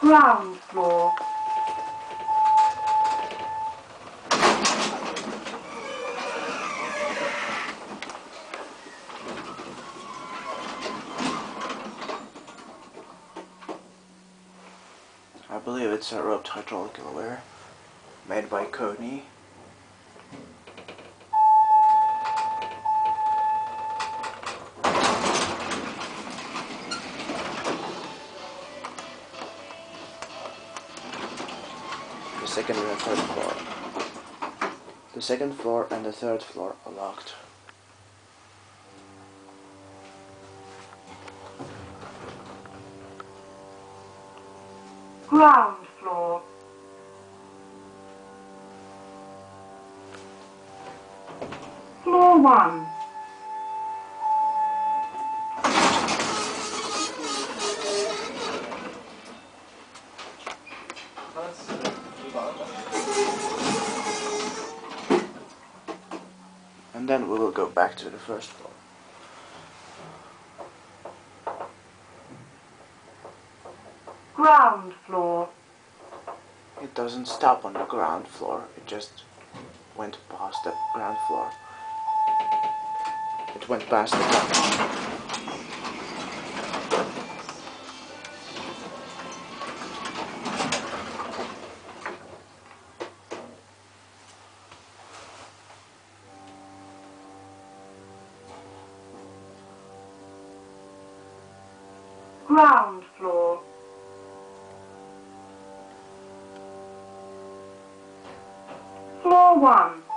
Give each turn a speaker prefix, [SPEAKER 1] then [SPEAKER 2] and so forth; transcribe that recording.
[SPEAKER 1] Ground floor.
[SPEAKER 2] I believe it's a roped hydraulic elevator made by KONE. Second and the third floor. The second floor and the third floor are locked.
[SPEAKER 1] Ground floor. Floor one.
[SPEAKER 2] And then we will go back to the first floor.
[SPEAKER 1] Ground floor.
[SPEAKER 2] It doesn't stop on the ground floor, it just went past the ground floor. It went past the ground floor.
[SPEAKER 1] Ground floor. Floor one.